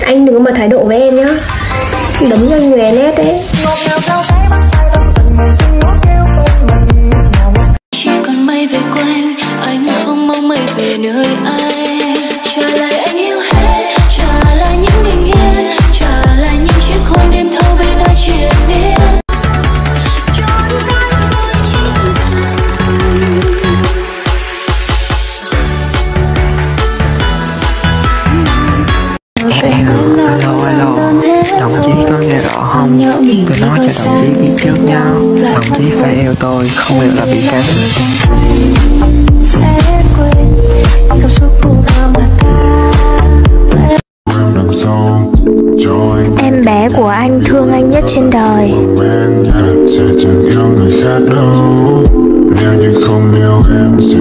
anh đừng có mà thái độ với em nhá. Đấm nhanh nhòe nét đấy. Rõ không? Tôi nói cho đồng chí biết trước nha. Đồng chí phải yêu tôi, không yêu là bị ta em đằng sau cho anh em bé của anh thương anh nhất trên đời. Sẽ chẳng yêu người khác đâu nếu như không yêu em sẽ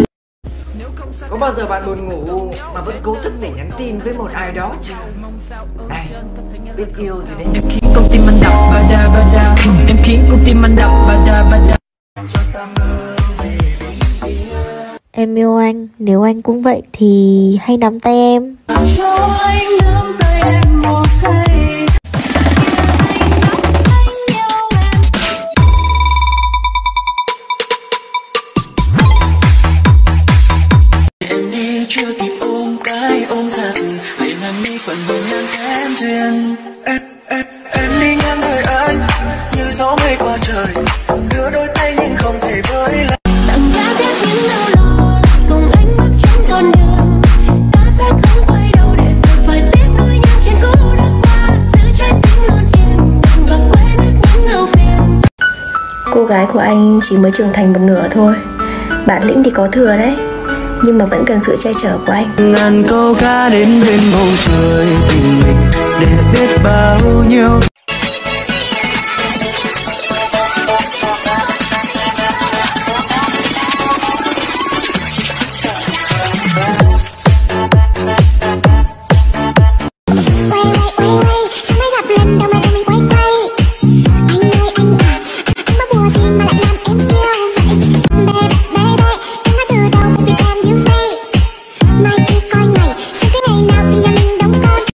Buồn ngủ mà vẫn cố thức để nhắn tin với một ai đó? Này, biết yêu rồi đấy. khiến con tim anh đập ba da ba da em khiến con tim anh đập ba da ba da em yêu anh nếu anh cũng vậy thì hãy nắm tay em cho anh nắm tay em phần hồn nan kém duyên. Em em em đi ngang đời anh như gió mây qua trời. Đưa đôi tay nhưng không thể với lại tặng giá biết những đau lòng cùng anh bước trên con đường. Ta sẽ không quay đầu để rồi phải tiếp nối nhau trên cũ đã qua. Giữ trái tim luôn yên và quên hết những ưu phiền. Cô gái của anh chỉ mới trưởng thành một nửa thôi. Bản lĩnh thì có thừa đấy nhưng mà vẫn cần sự che chở của anh. Ngàn câu ca đến bên bầu trời tình mình để biết bao nhiêu. Anh ơi anh à, anh bắt bùa gì mà lại làm em